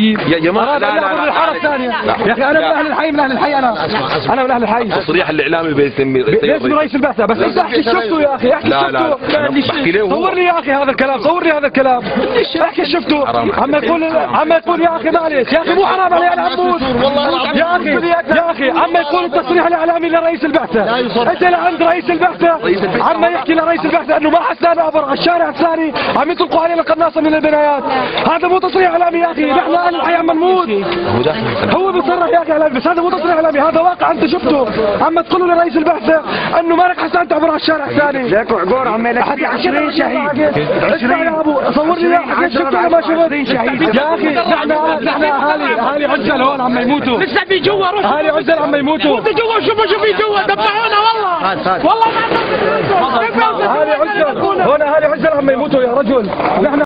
الحيين يا جماعة، لا، لا، لا، الحاره لا. الثانية لا. يا أخي أنا من أهل الحي من أهل الحي أنا أنا من أهل الحي التصريح الاعلامي باسم باسم رئيس البعثه بس انت احكي شفته يا أخي احكي لا، لا، شفته. صور لي يا أخي هذا الكلام صور لي هذا الكلام احكي شفته عم يقول عم يقول يا أخي معلش يا أخي مو حرام علي أنا عبود يا أخي يا أخي عم يقول التصريح الإعلامي لرئيس البعثة. أنت لعند رئيس البعثة. عم يحكي لرئيس البعثة أنه ما حسنا ابر على الشارع الثاني. عم يطلقوا علينا قناصه من البنايات. هذا مو تصريح إعلامي يا أخي. نحن أهل الحي عم نموت هو بيصرح يا أخي إعلامي بس هذا مو تصريح إعلامي. هذا واقع أنت شفته. عم تقولوا لرئيس البعثة أنه مالك حسن تعبر على الشارع الثاني. ليك وعقور عم لك؟ 20 شهيد اسمع يا أبو صور لي اياه شفت ولا ما شفت يا أخي نحن نحن اهالي أهالي عزل هون عم يموتوا. لسه في جوا روح اهالي عزل عم يموتوا انت جوا شوفوا شو في جوا دبحونا والله والله ما اهالي عزل هون اهالي عزل عم يموتوا يا رجل نحن